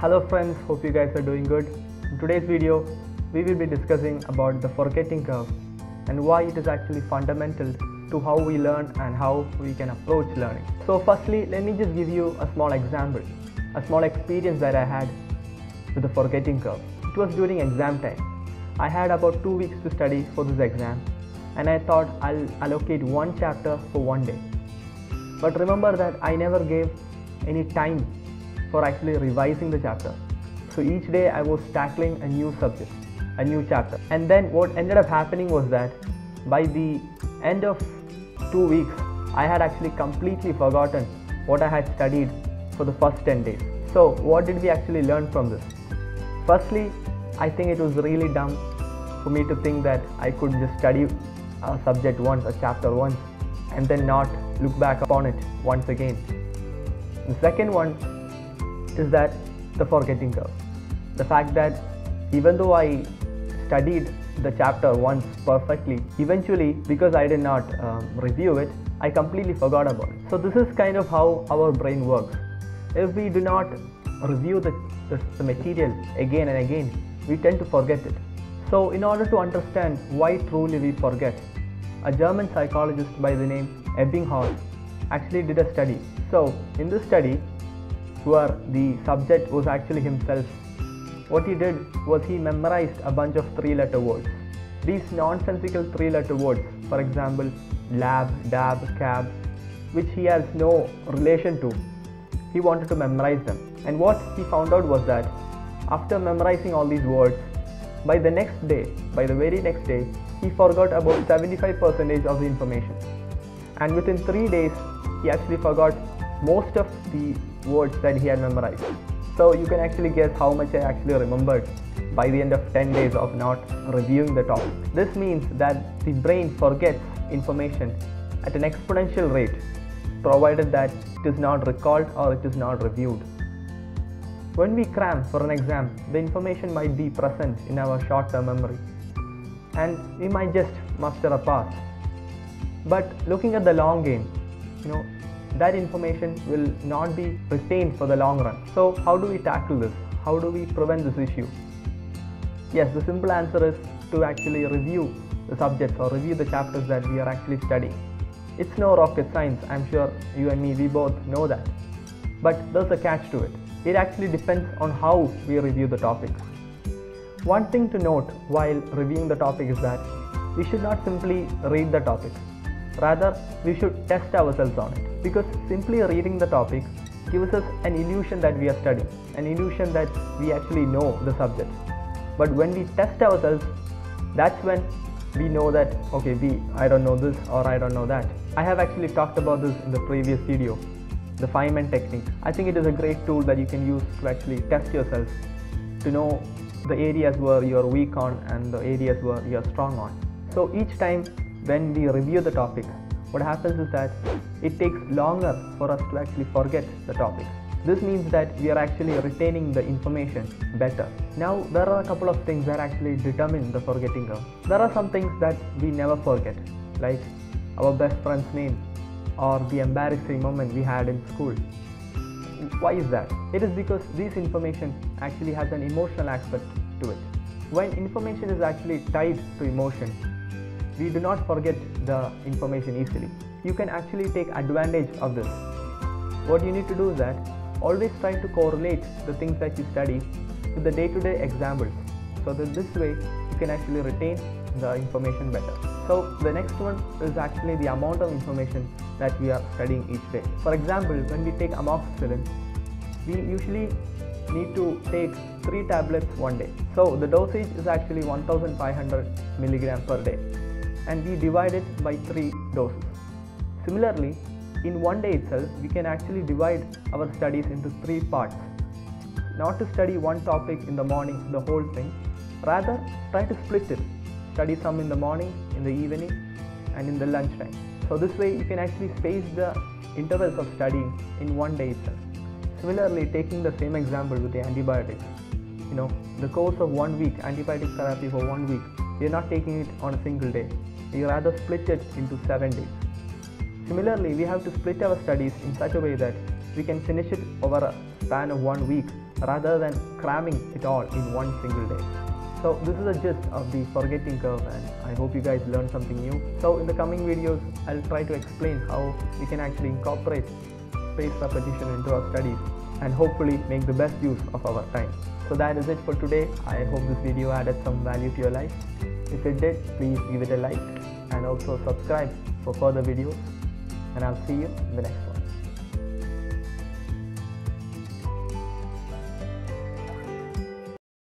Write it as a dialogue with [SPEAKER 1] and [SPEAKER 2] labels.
[SPEAKER 1] Hello friends, hope you guys are doing good. In today's video, we will be discussing about the forgetting curve and why it is actually fundamental to how we learn and how we can approach learning. So firstly, let me just give you a small example, a small experience that I had with the forgetting curve. It was during exam time. I had about 2 weeks to study for this exam and I thought I'll allocate one chapter for one day. But remember that I never gave any time for actually revising the chapter. So each day I was tackling a new subject, a new chapter. And then what ended up happening was that by the end of two weeks, I had actually completely forgotten what I had studied for the first 10 days. So, what did we actually learn from this? Firstly, I think it was really dumb for me to think that I could just study a subject once, a chapter once, and then not look back upon it once again. The second one is that the forgetting curve. The fact that even though I studied the chapter once perfectly, eventually, because I did not um, review it, I completely forgot about it. So, this is kind of how our brain works. If we do not review the, the, the material again and again, we tend to forget it. So, in order to understand why truly we forget, a German psychologist by the name Ebbinghaus actually did a study. So, in this study, the subject was actually himself, what he did was he memorized a bunch of three letter words. These nonsensical three letter words, for example, lab, dab, cab, which he has no relation to, he wanted to memorize them. And what he found out was that after memorizing all these words, by the next day, by the very next day, he forgot about 75% of the information. And within three days, he actually forgot most of the words that he had memorized. So you can actually guess how much I actually remembered by the end of 10 days of not reviewing the topic. This means that the brain forgets information at an exponential rate provided that it is not recalled or it is not reviewed. When we cram for an exam, the information might be present in our short term memory and we might just muster a pass. But looking at the long game, you know, that information will not be retained for the long run. So, how do we tackle this? How do we prevent this issue? Yes, the simple answer is to actually review the subjects or review the chapters that we are actually studying. It's no rocket science, I'm sure you and me, we both know that. But there's a catch to it. It actually depends on how we review the topics. One thing to note while reviewing the topic is that we should not simply read the topic. Rather, we should test ourselves on it. Because simply reading the topic gives us an illusion that we are studying, an illusion that we actually know the subject. But when we test ourselves, that's when we know that okay, we I don't know this or I don't know that. I have actually talked about this in the previous video, the Feynman technique. I think it is a great tool that you can use to actually test yourself to know the areas where you are weak on and the areas where you are strong on. So each time when we review the topic, what happens is that it takes longer for us to actually forget the topic. This means that we are actually retaining the information better. Now, there are a couple of things that actually determine the forgetting curve. There are some things that we never forget, like our best friend's name or the embarrassing moment we had in school. Why is that? It is because this information actually has an emotional aspect to it. When information is actually tied to emotion, we do not forget the information easily. You can actually take advantage of this. What you need to do is that always try to correlate the things that you study with the day to day examples so that this way you can actually retain the information better. So, the next one is actually the amount of information that we are studying each day. For example, when we take amoxicillin, we usually need to take 3 tablets one day. So, the dosage is actually 1500 milligram per day and we divide it by 3 doses. Similarly, in one day itself, we can actually divide our studies into 3 parts. Not to study one topic in the morning, the whole thing, rather, try to split it. Study some in the morning, in the evening, and in the lunchtime. So, this way, you can actually space the intervals of studying in one day itself. Similarly, taking the same example with the antibiotics, you know, the course of one week, antibiotic therapy for one week, you're not taking it on a single day. You rather split it into seven days. Similarly, we have to split our studies in such a way that we can finish it over a span of one week rather than cramming it all in one single day. So this is the gist of the forgetting curve and I hope you guys learned something new. So in the coming videos I'll try to explain how we can actually incorporate spaced repetition into our studies and hopefully make the best use of our time. So that is it for today. I hope this video added some value to your life. If it did, please give it a like and also subscribe for further videos and I'll see you in the next one.